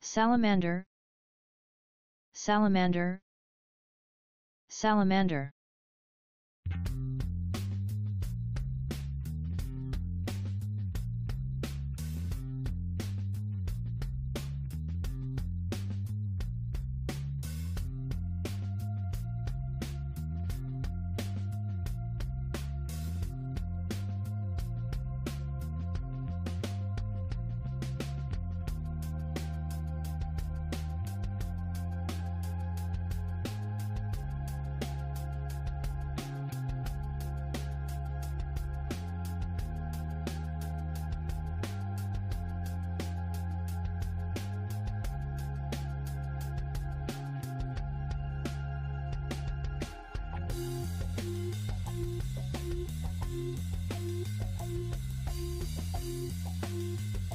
salamander. Salamander. Salamander